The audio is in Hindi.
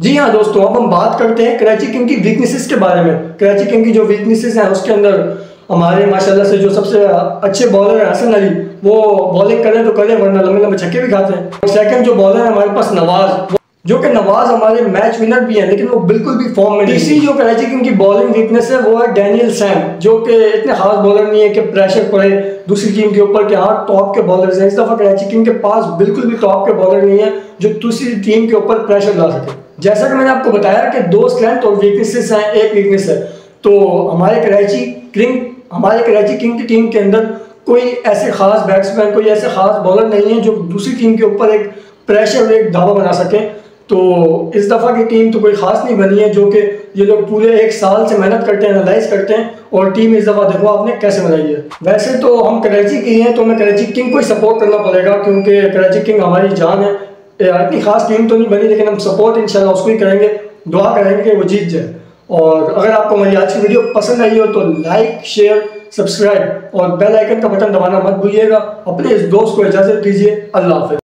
जी हाँ दोस्तों, अब हम बात करते हैं कराची किंग की वीकनेसेस के बारे में। कराची किंग की जो वीकनेसेस हैं, उसके अंदर हमारे, माशाल्लाह से जो सबसे अच्छे बॉलर हैं हसन अली, वो बॉलिंग करें तो करें, वरना लंबे लंबे छक्के भी खाते हैं। सेकंड जो बॉलर है, हमारे पास नवाज़ जो कि नवाज़ हमारे मैच विनर भी हैं लेकिन वो बिल्कुल भी फॉर्म में तीसरी जो कराची की बॉलिंग वीकनेस है वो है डैनियल सैम जो कि इतने खास बॉलर नहीं है कि प्रेशर पड़े दूसरी टीम के ऊपर कि हाँ टॉप के बॉलर्स हैं। इस दफ़ा कराची किंग के पास बिल्कुल भी टॉप के बॉलर नहीं है जो दूसरी टीम के ऊपर प्रेशर ला सके। जैसा कि मैंने आपको बताया कि दो स्ट्रेंथ और वीकनेसेस हैं एक वीकनेस है। तो हमारे कराची किंग हमारे कराची किंग की टीम के अंदर कोई ऐसे खास बैट्समैन कोई ऐसे खास बॉलर नहीं है जो दूसरी टीम के ऊपर एक प्रेशर और एक धावा बना सके। तो इस दफ़ा की टीम तो कोई ख़ास नहीं बनी है, जो कि ये लोग पूरे एक साल से मेहनत करते हैं एनालाइज करते हैं, और टीम इस दफ़ा देखो आपने कैसे बनाई है। वैसे तो हम कराची की हैं तो हमें कराची किंग को ही सपोर्ट करना पड़ेगा, क्योंकि कराची किंग हमारी जान है। इतनी खास टीम तो नहीं बनी, लेकिन हम सपोर्ट इंशाल्लाह उसको ही करेंगे, दुआ करेंगे कि वो जीत जाए। और अगर आपको हमारी आज की वीडियो पसंद आई हो तो लाइक शेयर सब्सक्राइब और बेल आइकन का बटन दबाना मत भूलिएगा। अपने इस दोस्त को इजाज़त दीजिए, अल्लाह हाफिज़।